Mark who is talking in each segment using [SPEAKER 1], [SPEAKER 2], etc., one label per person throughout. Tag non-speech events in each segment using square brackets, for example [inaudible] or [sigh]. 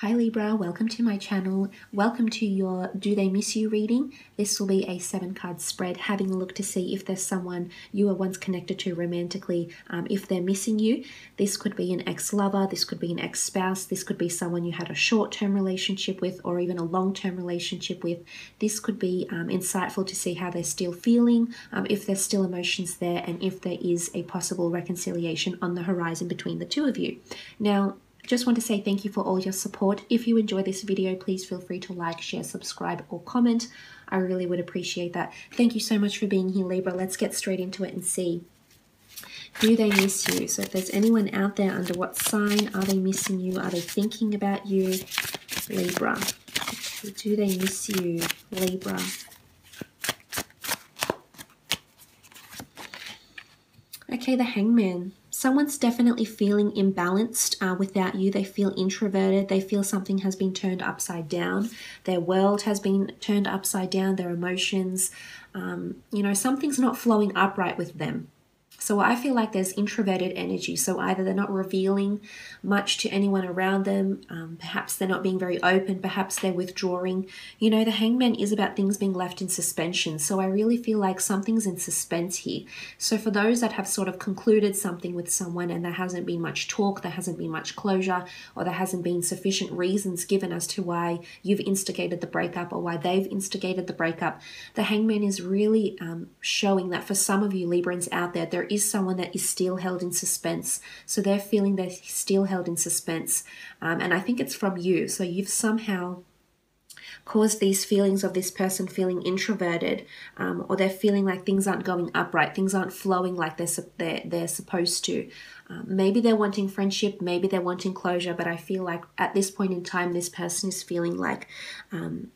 [SPEAKER 1] Hi Libra, welcome to my channel. Welcome to your Do They Miss You reading. This will be a seven card spread, having a look to see if there's someone you were once connected to romantically, um, if they're missing you. This could be an ex lover, this could be an ex spouse, this could be someone you had a short term relationship with, or even a long term relationship with. This could be um, insightful to see how they're still feeling, um, if there's still emotions there, and if there is a possible reconciliation on the horizon between the two of you. Now, just want to say thank you for all your support. If you enjoy this video, please feel free to like, share, subscribe, or comment. I really would appreciate that. Thank you so much for being here, Libra. Let's get straight into it and see. Do they miss you? So if there's anyone out there under what sign are they missing you? Are they thinking about you? Libra. Do they miss you? Libra. Okay, the hangman someone's definitely feeling imbalanced uh, without you. They feel introverted. They feel something has been turned upside down. Their world has been turned upside down. Their emotions, um, you know, something's not flowing upright with them. So I feel like there's introverted energy. So either they're not revealing much to anyone around them, um, perhaps they're not being very open, perhaps they're withdrawing. You know, the hangman is about things being left in suspension. So I really feel like something's in suspense here. So for those that have sort of concluded something with someone and there hasn't been much talk, there hasn't been much closure, or there hasn't been sufficient reasons given as to why you've instigated the breakup or why they've instigated the breakup, the hangman is really um, showing that for some of you Librans out there, there is someone that is still held in suspense. So they're feeling they're still held in suspense. Um, and I think it's from you. So you've somehow caused these feelings of this person feeling introverted um, or they're feeling like things aren't going upright, things aren't flowing like they're, they're, they're supposed to. Um, maybe they're wanting friendship, maybe they're wanting closure, but I feel like at this point in time, this person is feeling like um,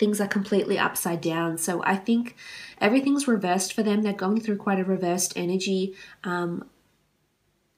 [SPEAKER 1] things are completely upside down. So I think everything's reversed for them. They're going through quite a reversed energy. Um,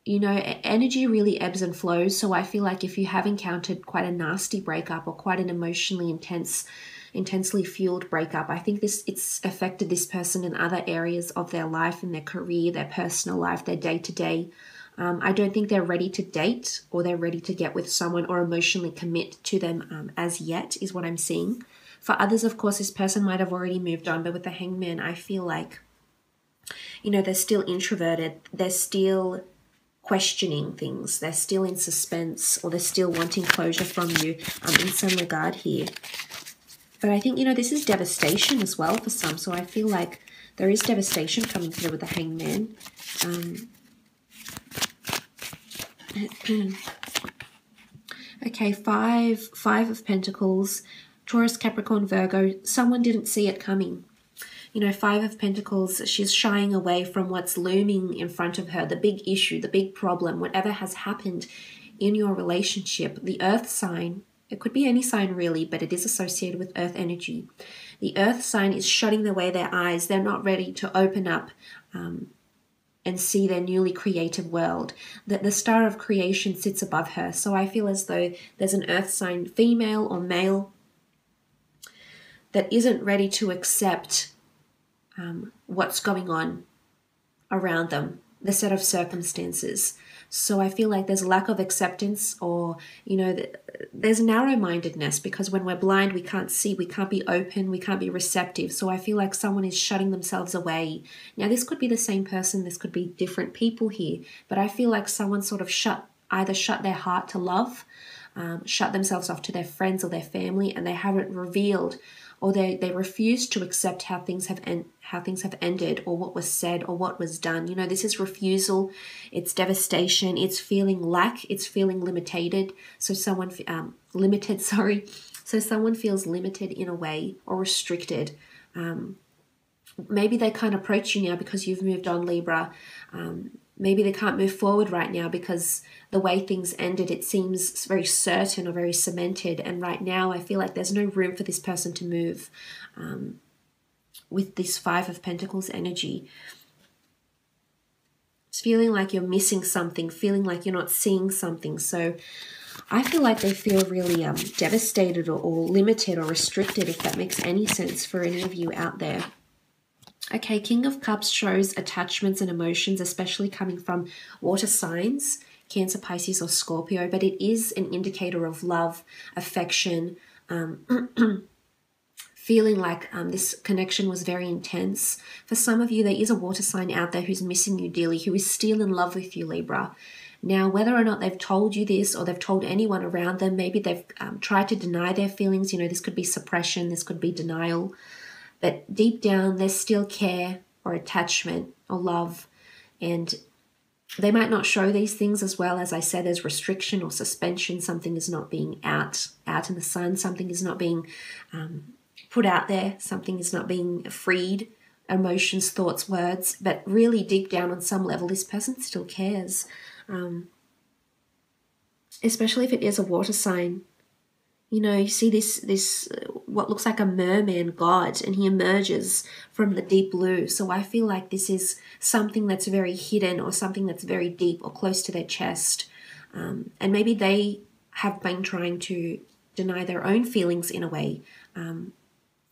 [SPEAKER 1] you know, energy really ebbs and flows. So I feel like if you have encountered quite a nasty breakup or quite an emotionally intense, intensely fueled breakup, I think this it's affected this person in other areas of their life, in their career, their personal life, their day to day. I don't think they're ready to date or they're ready to get with someone or emotionally commit to them um, as yet, is what I'm seeing. For others, of course, this person might have already moved on, but with the hangman, I feel like, you know, they're still introverted, they're still questioning things, they're still in suspense, or they're still wanting closure from you um, in some regard here. But I think, you know, this is devastation as well for some, so I feel like there is devastation coming through with the hangman. Um, [clears throat] okay, five, five of pentacles. Taurus, Capricorn, Virgo, someone didn't see it coming. You know, Five of Pentacles, she's shying away from what's looming in front of her, the big issue, the big problem, whatever has happened in your relationship. The Earth sign, it could be any sign really, but it is associated with Earth energy. The Earth sign is shutting away their eyes. They're not ready to open up um, and see their newly created world. That the star of creation sits above her. So I feel as though there's an earth sign, female or male, that isn't ready to accept um, what's going on around them, the set of circumstances. So I feel like there's a lack of acceptance, or you know, there's narrow mindedness because when we're blind, we can't see, we can't be open, we can't be receptive. So I feel like someone is shutting themselves away. Now, this could be the same person, this could be different people here, but I feel like someone sort of shut either shut their heart to love, um, shut themselves off to their friends or their family, and they haven't revealed or they, they refuse to accept how things have en- how things have ended or what was said or what was done. You know, this is refusal, it's devastation, it's feeling lack, it's feeling limited. So someone um, limited, [laughs] sorry. So someone feels limited in a way or restricted. Um, maybe they can't approach you now because you've moved on, Libra. Um, maybe they can't move forward right now because the way things ended it seems very certain or very cemented. And right now i feel like there's no room for this person to move um, with this five of pentacles energy. It's feeling like you're missing something feeling like you're not seeing something. So I feel like they feel really um, devastated or, or limited or restricted, if that makes any sense for any of you out there. Okay, King of Cups shows attachments and emotions, especially coming from water signs. Cancer, Pisces, or Scorpio, but it is an indicator of love, affection, um, [clears throat] feeling like um, this connection was very intense. For some of you, there is a water sign out there who's missing you dearly, who is still in love with you, Libra. Now, whether or not they've told you this or they've told anyone around them, maybe they've um, tried to deny their feelings. You know, this could be suppression, this could be denial. But deep down, there's still care or attachment or love. And they might not show these things as well as I said there's restriction or suspension something is not being out out in the sun something is not being um, put out there, something is not being freed, emotions, thoughts, words, but really deep down on some level, this person still cares. Um, especially if it is a water sign. You know, you see this this what looks like a merman god, and he emerges from the deep blue. So I feel like this is something that's very hidden, or something that's very deep, or close to their chest, um, and maybe they have been trying to deny their own feelings in a way. Um,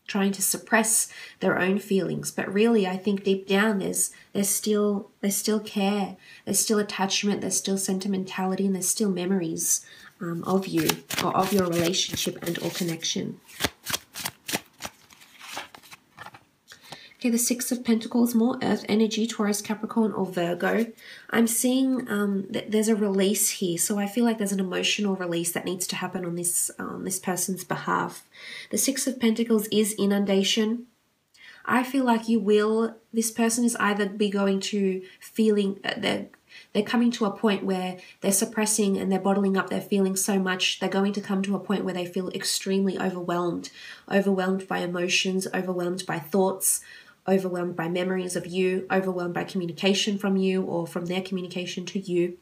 [SPEAKER 1] trying to suppress their own feelings but really i think deep down there's there's still there's still care there's still attachment there's still sentimentality and there's still memories um, of you or of your relationship and or connection Okay, the Six of Pentacles, more Earth energy, Taurus, Capricorn, or Virgo. I'm seeing um, that there's a release here, so I feel like there's an emotional release that needs to happen on this um, this person's behalf. The Six of Pentacles is inundation. I feel like you will. This person is either be going to feeling uh, they're they're coming to a point where they're suppressing and they're bottling up their feelings so much they're going to come to a point where they feel extremely overwhelmed overwhelmed by emotions overwhelmed by thoughts overwhelmed by memories of you, overwhelmed by communication from you or from their communication to you.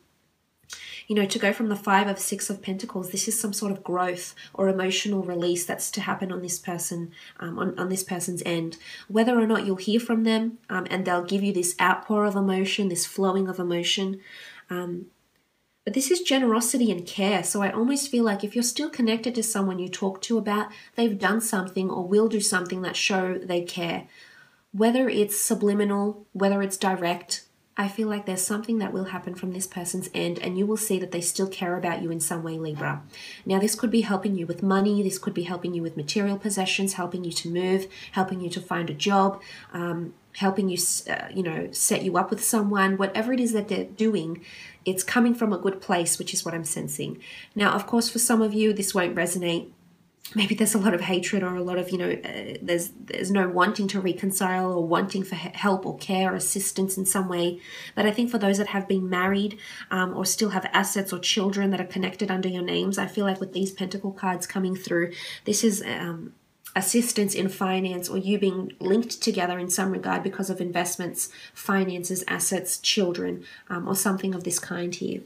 [SPEAKER 1] You know, to go from the five of six of pentacles, this is some sort of growth or emotional release that's to happen on this person, um, on, on this person's end. Whether or not you'll hear from them um, and they'll give you this outpour of emotion, this flowing of emotion. Um, but this is generosity and care. So I almost feel like if you're still connected to someone you talk to about, they've done something or will do something that show they care whether it's subliminal, whether it's direct, I feel like there's something that will happen from this person's end, and you will see that they still care about you in some way, Libra. Now, this could be helping you with money, this could be helping you with material possessions, helping you to move, helping you to find a job, um, helping you, uh, you know, set you up with someone, whatever it is that they're doing, it's coming from a good place, which is what I'm sensing. Now, of course, for some of you, this won't resonate maybe there's a lot of hatred or a lot of you know uh, there's there's no wanting to reconcile or wanting for help or care or assistance in some way. But i think for those that have been married um, or still have assets or children that are connected under your names i feel like with these pentacle cards coming through this is um, assistance in finance or you being linked together in some regard because of investments finances assets children um, or something of this kind here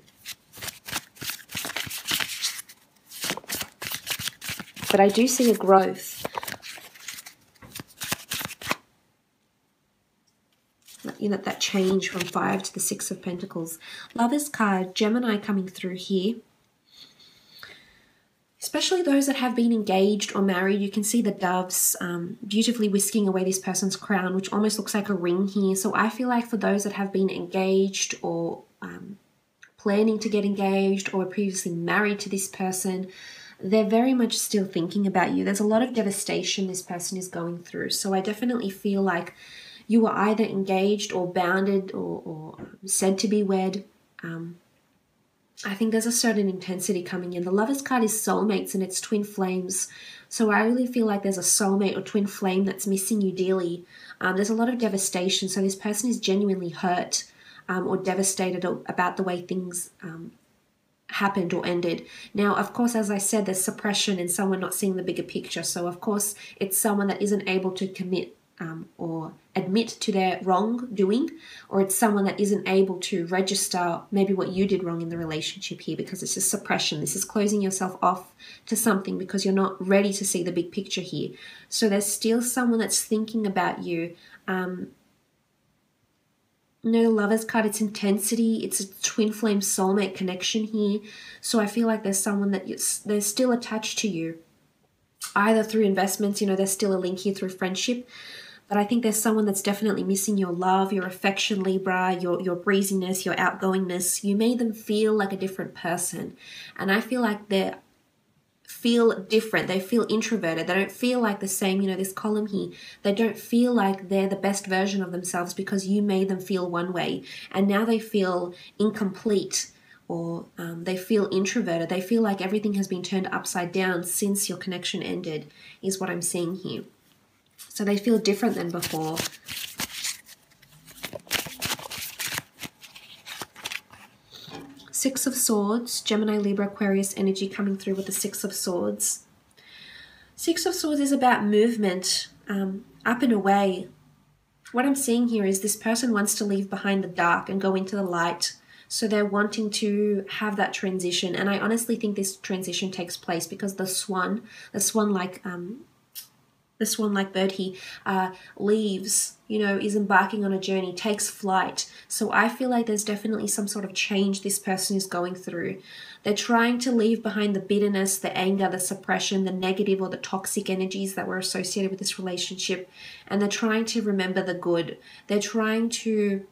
[SPEAKER 1] but I do see a growth. You know, that change from five to the six of pentacles. Lovers card, Gemini coming through here. Especially those that have been engaged or married, you can see the doves um, beautifully whisking away this person's crown, which almost looks like a ring here. So I feel like for those that have been engaged or um, planning to get engaged or previously married to this person, they're very much still thinking about you. There's a lot of devastation this person is going through. So I definitely feel like you are either engaged or bounded or, or said to be wed. Um, I think there's a certain intensity coming in. The Lover's card is soulmates and it's twin flames. So I really feel like there's a soulmate or twin flame that's missing you dearly. Um, there's a lot of devastation. So this person is genuinely hurt um, or devastated about the way things um, happened or ended. Now, of course, as I said, there's suppression and someone not seeing the bigger picture. So, of course, it's someone that isn't able to commit um, or admit to their wrongdoing, or it's someone that isn't able to register maybe what you did wrong in the relationship here because it's just suppression. This is closing yourself off to something because you're not ready to see the big picture here. So, there's still someone that's thinking about you. Um, no lover's card it's intensity. It's a twin flame soulmate connection here. So i feel like there's someone that they're still attached to you. Either through investments you know there's still a link here through friendship but I think there's someone that's definitely missing your love, your affection, Libra, your your breeziness, your outgoingness. You made them feel like a different person, and I feel like they feel different. They feel introverted. They don't feel like the same. You know, this column here. They don't feel like they're the best version of themselves because you made them feel one way, and now they feel incomplete or um, they feel introverted. They feel like everything has been turned upside down since your connection ended, is what I'm seeing here. So they feel different than before. Six of Swords, Gemini, Libra, Aquarius energy coming through with the Six of Swords. Six of Swords is about movement, um, up and away. What I'm seeing here is this person wants to leave behind the dark and go into the light so they're wanting to have that transition. And I honestly think this transition takes place because the swan, the swan like um, the swan like bird he uh, leaves, you know, is embarking on a journey, takes flight. So I feel like there's definitely some sort of change this person is going through. They're trying to leave behind the bitterness, the anger, the suppression, the negative or the toxic energies that were associated with this relationship. And they're trying to remember the good. They're trying to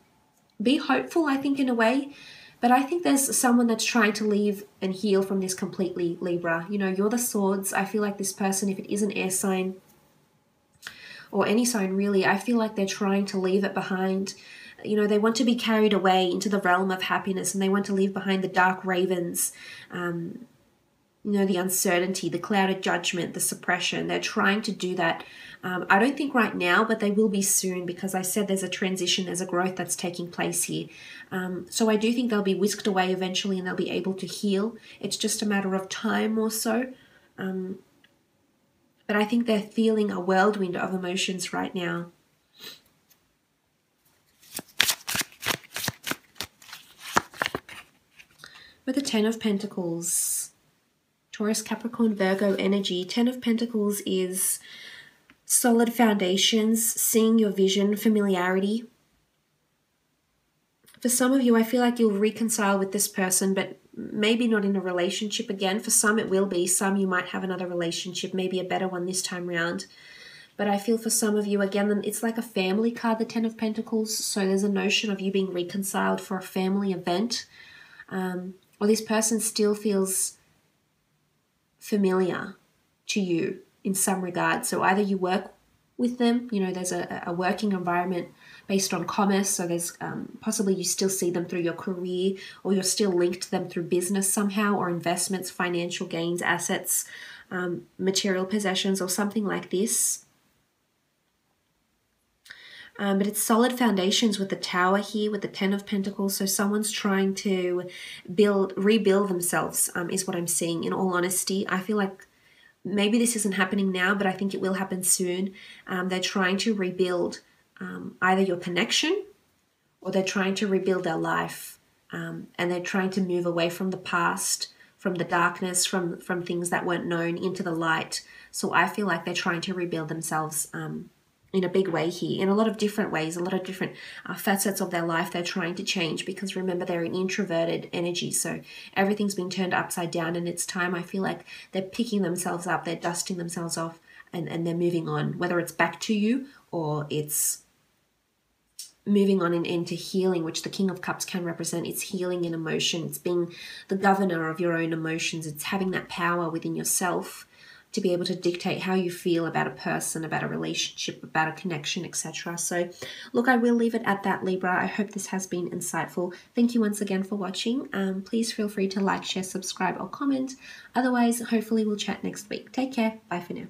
[SPEAKER 1] be hopeful, I think, in a way. But I think there's someone that's trying to leave and heal from this completely, Libra. You know, you're the swords. I feel like this person, if it is an air sign or any sign really, I feel like they're trying to leave it behind. You know, they want to be carried away into the realm of happiness and they want to leave behind the dark ravens, um, you know, the uncertainty, the clouded judgment, the suppression. They're trying to do that um, I don't think right now, but they will be soon because I said there's a transition, there's a growth that's taking place here. Um, so I do think they'll be whisked away eventually and they'll be able to heal. It's just a matter of time or so. Um, but I think they're feeling a whirlwind of emotions right now. With the Ten of Pentacles, Taurus, Capricorn, Virgo energy, Ten of Pentacles is solid foundations, seeing your vision, familiarity. For some of you, I feel like you'll reconcile with this person, but maybe not in a relationship again. For some, it will be. Some, you might have another relationship, maybe a better one this time round. But I feel for some of you, again, it's like a family card, the Ten of Pentacles. So there's a notion of you being reconciled for a family event. Um, or this person still feels familiar to you in some regard. So either you work with them, you know, there's a, a working environment based on commerce, so there's um, possibly you still see them through your career or you're still linked to them through business somehow or investments, financial gains, assets, um, material possessions, or something like this. Um, but it's solid foundations with the tower here with the ten of pentacles so someone's trying to build rebuild themselves um, is what i'm seeing in all honesty i feel like maybe this isn't happening now, but I think it will happen soon. Um, they're trying to rebuild um, either your connection or they're trying to rebuild their life um, and they're trying to move away from the past, from the darkness, from, from things that weren't known into the light. So I feel like they're trying to rebuild themselves um, in a big way here, in a lot of different ways, a lot of different uh, facets of their life they're trying to change because remember, they're an introverted energy. So everything's been turned upside down, and it's time I feel like they're picking themselves up, they're dusting themselves off, and, and they're moving on, whether it's back to you or it's moving on and into healing, which the King of Cups can represent. It's healing in emotion, it's being the governor of your own emotions, it's having that power within yourself to be able to dictate how you feel about a person, about a relationship, about a connection, etc. So, look, I will leave it at that, Libra. I hope this has been insightful. Thank you once again for watching. Um, please feel free to like, share, subscribe, or comment. Otherwise, hopefully, we'll chat next week. Take care. Bye for now.